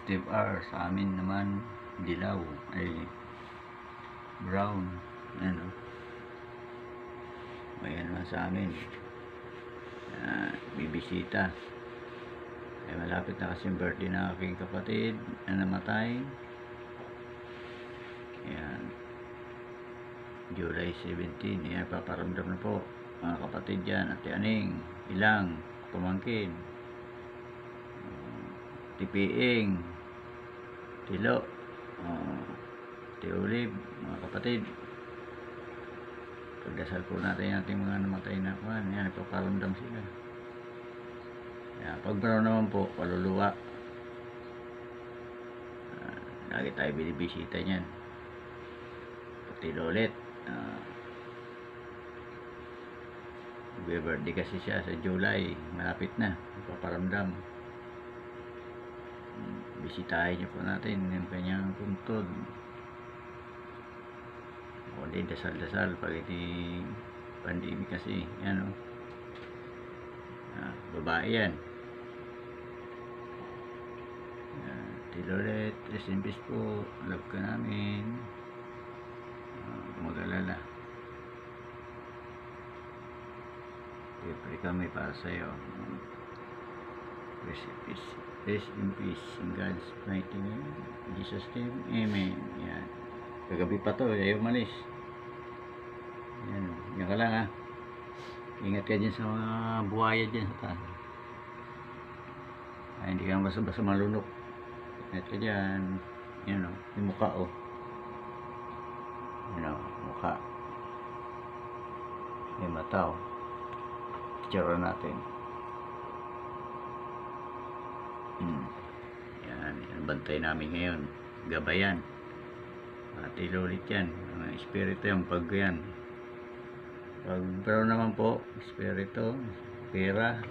Steve R. Sa amin naman, dilaw. Ay, brown. Ano. Ayan naman sa amin. Ah, bibisita. Ay, malapit na kasi birthday ng aking kapatid na namatay. Ayan. July 17. Ayan, paparamdam na po. Mga kapatid dyan. Ate Aning. Ilang. Pumangkin. Tipiing. Tilo. Uh, Tiulib. Mga kapatid. Pagdasal po natin yung ating mga namatay na kuhan. Yan, ipaparamdam sila. Yan, pag brown naman po, paluluwa. Uh, lagi tayo binibisita niyan. Pati ulit. Uh, birthday kasi siya sa July. Malapit na. Ipaparamdam. Bisitahin niyo po natin yung kanyang puntod. O di dasal-dasal pag hindi pandemic kasi. Yan o. Ah, babae yan. Ah, Tiloret, peace po. Love ka namin. Ah, mag-alala. Siyempre kami para sa'yo. Rest in peace. Rest in peace. In God's mighty name. In Jesus name. Amen. Yan. Kagabi pa to. Ayaw malis. Yan. Yan ka lang ha. Ingat ka dyan sa mga buhaya dyan sa taas. Ay, hindi ka basta-basta malunok. Ingat ka dyan. Yan o. Yung mukha o. Yan o. Mukha. Yung mata o. Picture natin. Bantay namin ngayon. Gabayan. At ilulit yan. Mga espiritu yan. Pag yan. Pag brown naman po, espiritu, pera,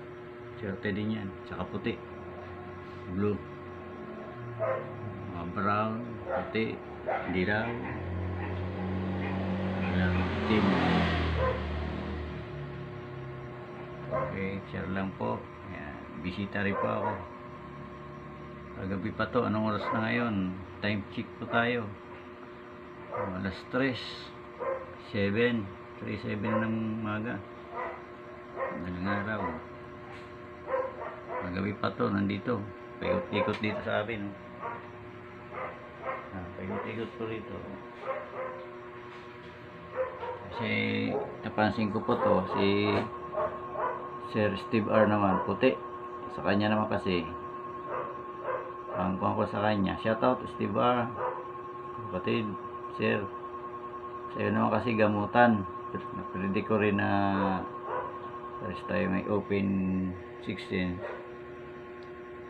swerte din yan. Tsaka puti. Blue. Mga brown, puti, dilaw. Ilang team. Okay, share lang po. Ayan, bisita rin po ako. Kagabi pa to, anong oras na ngayon? Time check po tayo. Alas 3, 7, 3, 7 ng maga. Madaling araw. Kagabi pa to, nandito. Paikot-ikot dito sa amin. Oh. Ah, paikot-ikot po rito. Kasi napansin ko po to, si Sir Steve R naman, puti. Sa kanya naman kasi, ang kuha ko sa kanya, shoutout Steve R. Kapatid, Sir. Sa'yo naman kasi gamutan. Napredict ko rin na first tayo may open 16.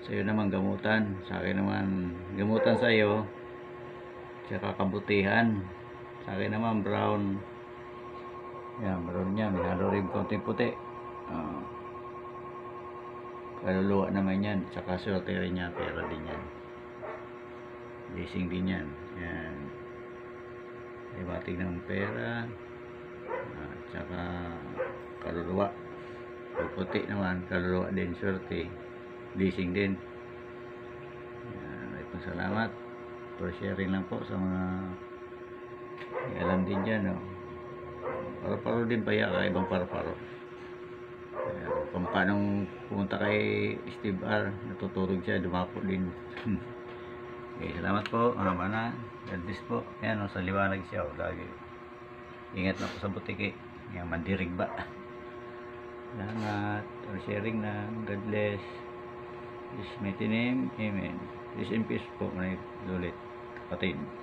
Sa'yo naman gamutan. Sa akin naman gamutan sa'yo. Tsaka kabutihan. Sa akin naman brown. Yan, brown niya. May halo rin konting puti. Ah. Kaluluwa naman yan. Tsaka swerte rin niya. Pera din yan. Blessing din yan. Yan. Batig ng pera. At saka kaluluwa. Pag puti naman, kaluluwa din, swerte. Blessing din. Yan. May pong salamat. For sharing lang po sa mga alam din dyan. No? Paro-paro din pa yan. Ibang paro-paro. Kung paano pumunta kay Steve R, natutulog siya, dumapo din. okay, salamat po. Ano ba na? God bless po. Ayan, oh, sa liwanag siya. Oh, lagi. Ingat na po sa butiki. Yan, mandirig ba? Salamat. For sharing na. God bless. This mighty name. Amen. Peace and peace po. May ulit. Kapatid.